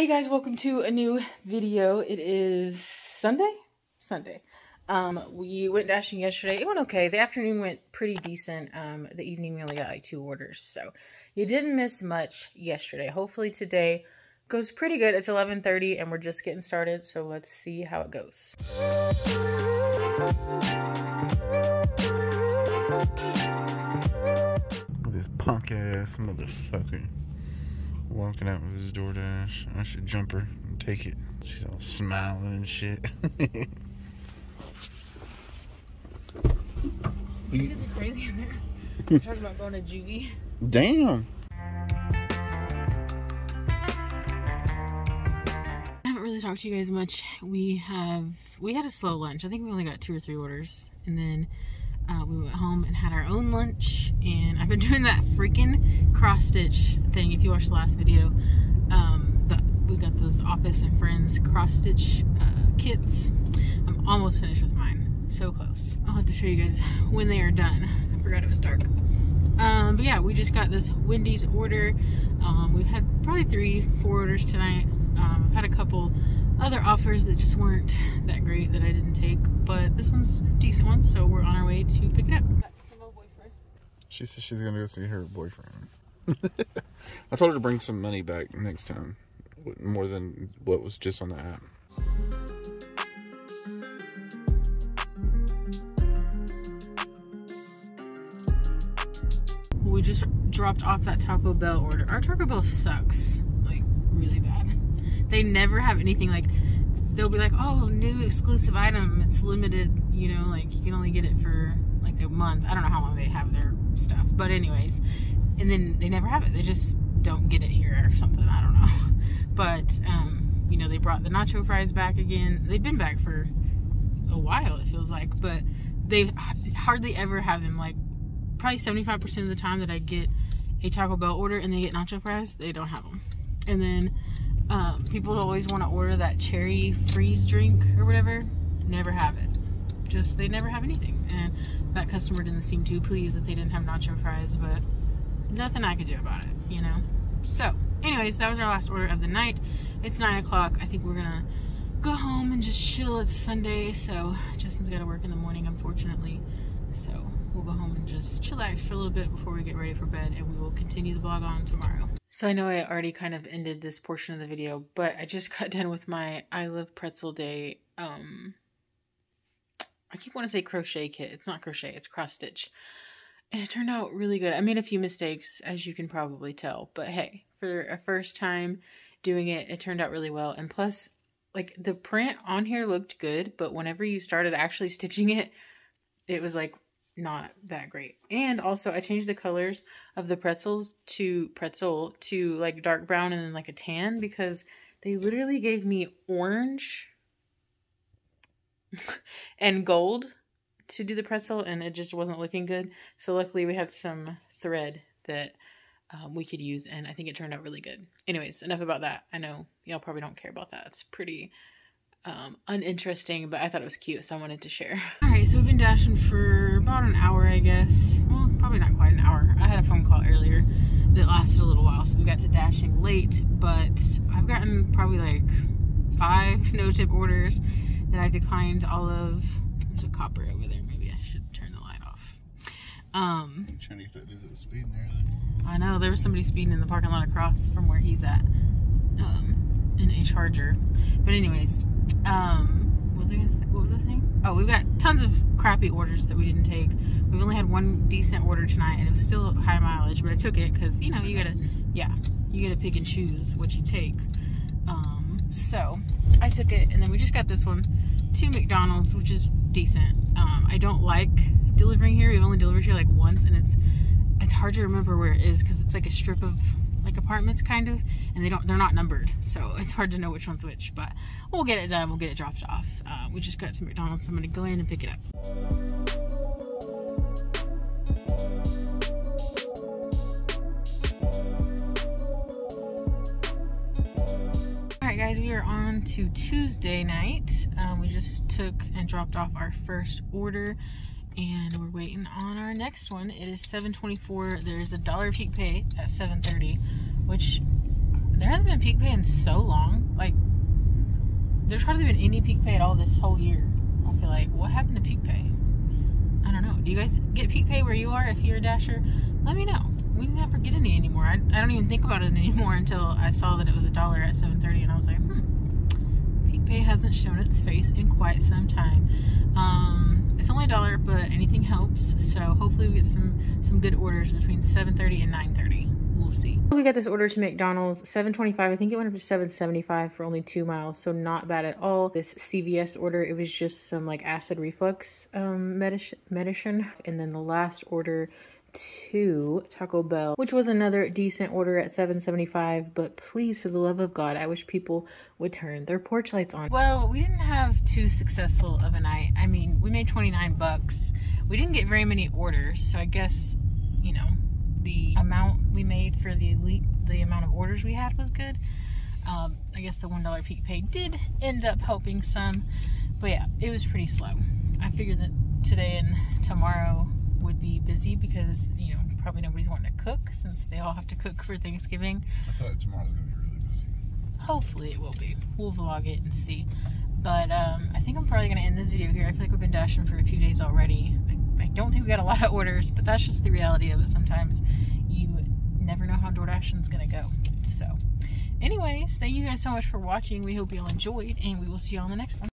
Hey guys, welcome to a new video. It is Sunday? Sunday. Um, we went dashing yesterday. It went okay. The afternoon went pretty decent. Um, the evening we only got like two orders. So you didn't miss much yesterday. Hopefully today goes pretty good. It's 11.30 and we're just getting started. So let's see how it goes. This punk ass motherfucker walking out with his DoorDash. I should jump her and take it. She's all smiling and shit. Kids are crazy in there. We're talking about going to juvie. Damn. I haven't really talked to you guys much. We have we had a slow lunch. I think we only got two or three orders, and then uh, we went home and had our own lunch. And I've been doing that freaking cross stitch thing. If you watched the last video, um, the, we got those Office and Friends cross stitch uh, kits. I'm almost finished with mine. So close. I'll have to show you guys when they are done. I forgot it was dark. Um, but yeah, we just got this Wendy's order. Um, we've had probably three, four orders tonight. Um, I've had a couple other offers that just weren't that great that I didn't take, but this one's a decent one, so we're on our way to pick it up. She said she's gonna go see her boyfriend. I told her to bring some money back next time, more than what was just on the app. We just dropped off that Taco Bell order. Our Taco Bell sucks, like really bad. They never have anything like. They'll be like, "Oh, new exclusive item. It's limited. You know, like you can only get it for like a month. I don't know how long they have their stuff, but anyways, and then they never have it. They just don't get it here or something. I don't know. But um, you know, they brought the nacho fries back again. They've been back for a while. It feels like, but they hardly ever have them. Like probably seventy five percent of the time that I get a Taco Bell order and they get nacho fries, they don't have them. And then people always want to order that cherry freeze drink or whatever. Never have it. Just they never have anything. And that customer didn't seem too pleased that they didn't have nacho fries, but nothing I could do about it, you know. So, anyways, that was our last order of the night. It's nine o'clock. I think we're gonna go home and just chill. It's Sunday, so Justin's got to work in the morning, unfortunately. So we'll go home and just chillax for a little bit before we get ready for bed, and we will continue the vlog on tomorrow. So I know I already kind of ended this portion of the video, but I just got done with my I Love Pretzel Day. Um, I keep wanting to say crochet kit. It's not crochet. It's cross stitch. And it turned out really good. I made a few mistakes, as you can probably tell. But hey, for a first time doing it, it turned out really well. And plus, like the print on here looked good, but whenever you started actually stitching it, it was like not that great. And also, I changed the colors of the pretzels to pretzel to like dark brown and then like a tan because they literally gave me orange and gold to do the pretzel and it just wasn't looking good. So luckily we had some thread that um, we could use and I think it turned out really good. Anyways, enough about that. I know y'all probably don't care about that. It's pretty um, uninteresting, but I thought it was cute, so I wanted to share. All right, so we've been dashing for about an hour, I guess. Well, probably not quite an hour. I had a phone call earlier that lasted a little while, so we got to dashing late, but I've gotten probably like five no-tip orders that I declined all of. There's a copper over there. Maybe I should turn the light off. Um, I'm trying to get that is speeding there. I know there was somebody speeding in the parking lot across from where he's at, um, in a Charger. But anyways, um, what was I gonna say? What was I saying? Oh, we've got tons of crappy orders that we didn't take. We've only had one decent order tonight, and it was still high mileage, but I took it because you know you gotta, yeah, you gotta pick and choose what you take. Um, so I took it, and then we just got this one to McDonald's, which is decent. Um, I don't like delivering here. We've only delivered here like once, and it's it's hard to remember where it is because it's like a strip of like apartments kind of and they don't they're not numbered so it's hard to know which one's which but we'll get it done we'll get it dropped off. Uh, we just got to mcdonald's so i'm gonna go in and pick it up. All right guys we are on to tuesday night. Um, we just took and dropped off our first order and we're waiting on our next one. It is 7:24. There's a dollar peak pay at 7:30, which there hasn't been peak pay in so long. Like, there's hardly been any peak pay at all this whole year. I feel like, what happened to peak pay? I don't know. Do you guys get peak pay where you are if you're a dasher? Let me know. We never get any anymore. I, I don't even think about it anymore until I saw that it was a dollar at 7.30 and I was like, hmm, peak pay hasn't shown its face in quite some time. It's only a dollar, but anything helps. So hopefully we get some, some good orders between 7.30 and 9.30 we'll see. We got this order to McDonald's, 7.25. I think it went up to 7.75 for only two miles, so not bad at all. This CVS order, it was just some like acid reflux um, medicine. And then the last order to Taco Bell, which was another decent order at 7.75. But please, for the love of God, I wish people would turn their porch lights on. Well, we didn't have too successful of a night. I mean, we made 29 bucks. We didn't get very many orders, so I guess, you know, the amount we made for the elite, the amount of orders we had was good. Um, I guess the $1 peak pay did end up helping some, but yeah, it was pretty slow. I figured that today and tomorrow would be busy because, you know, probably nobody's wanting to cook since they all have to cook for Thanksgiving. I like tomorrow's going to be really busy. Hopefully it will be. We'll vlog it and see. But um, I think I'm probably going to end this video here. I feel like we've been dashing for a few days already. I don't think we got a lot of orders, but that's just the reality of it. Sometimes you never know how DoorDash is going to go. So, anyways, thank you guys so much for watching. We hope you all enjoyed, and we will see you on the next one.